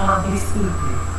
of this evening.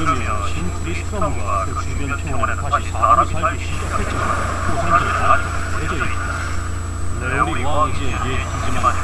그러면 신 그리스도와 그 주변 청원에 다시 사람이 살기 시작했지만 후생들은 아직 멀어져 있다. 내오리 왕제의 기지만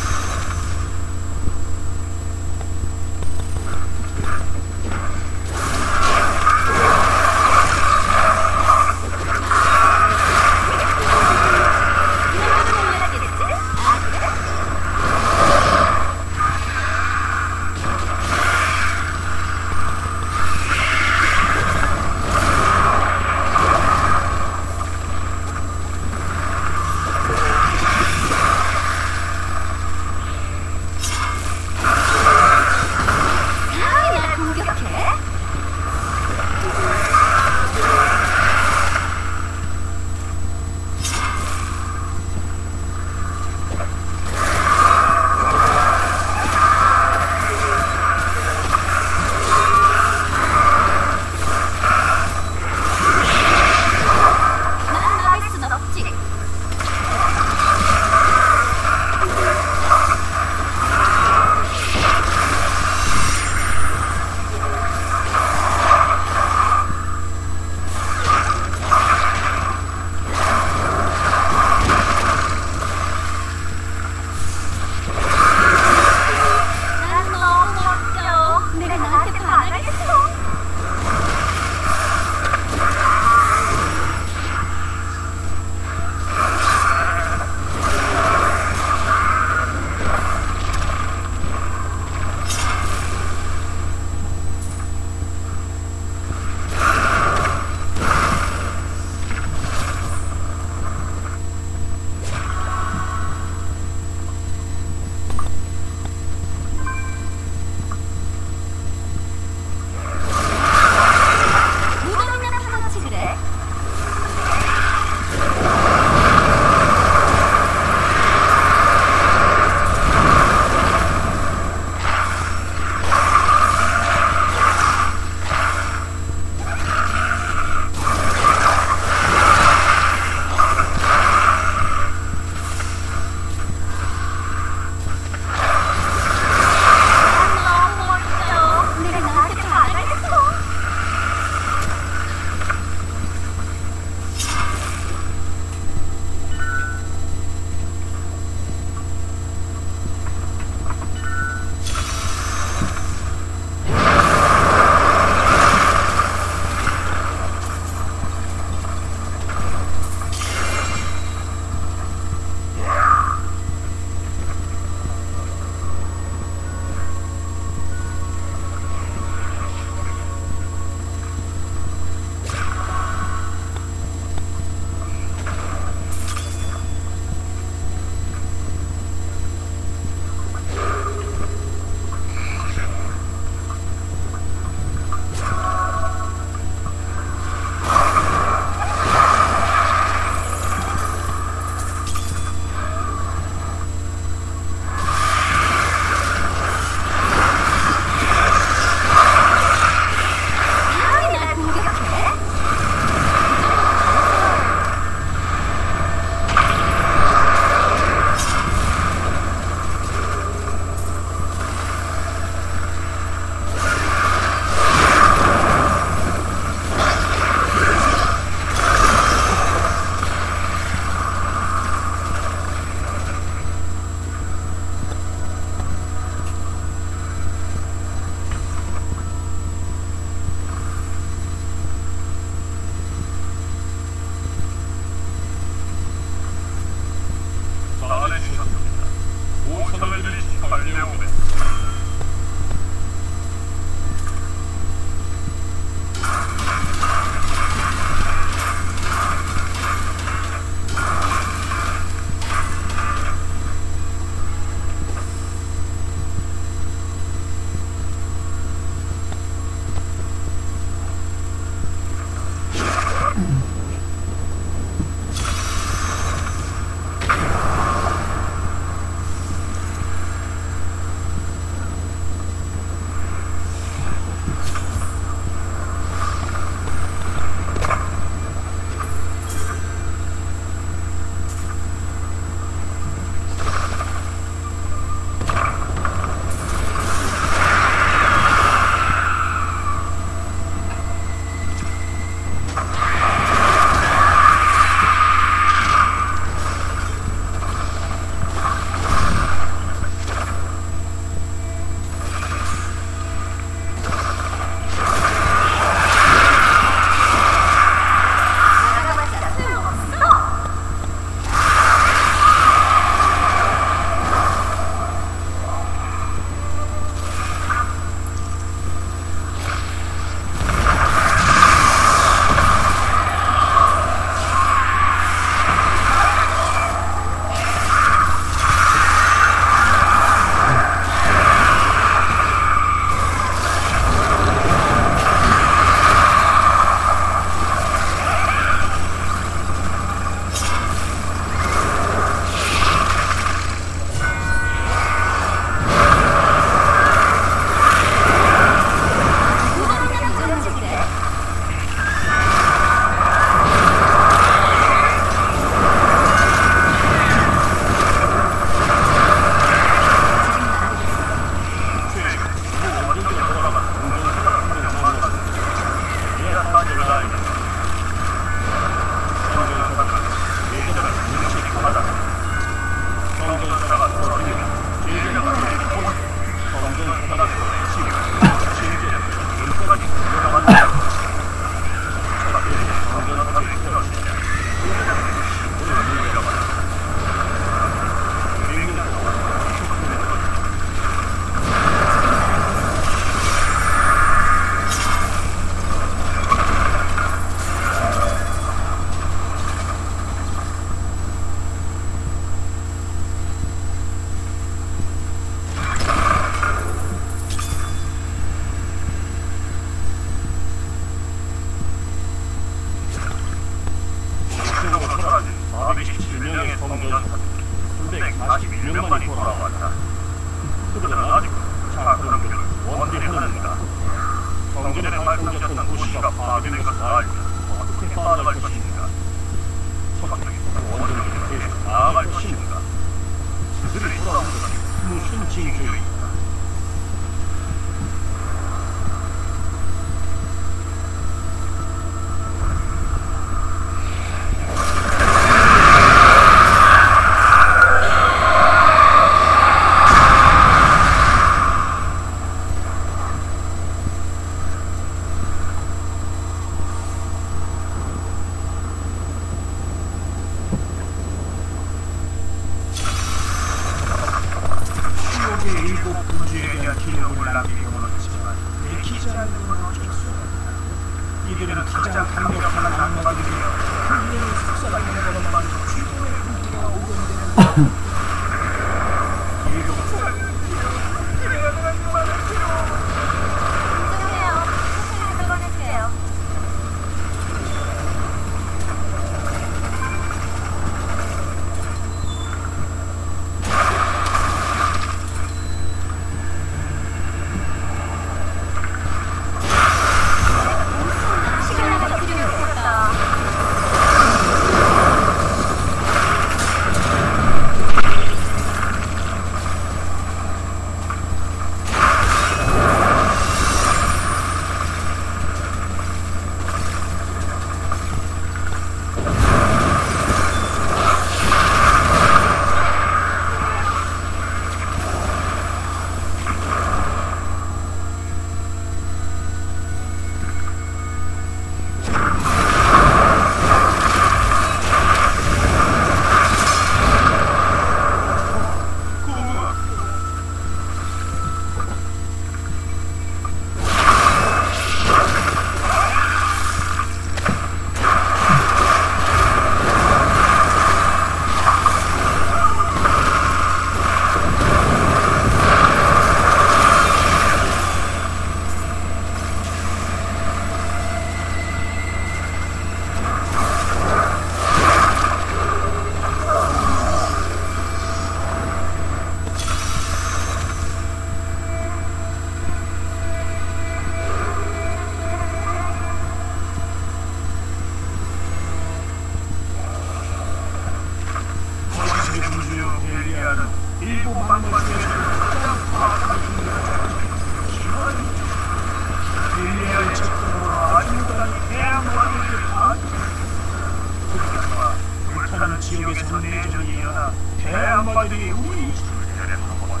대의 운이 전혀 다른 한번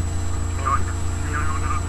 전 균형으로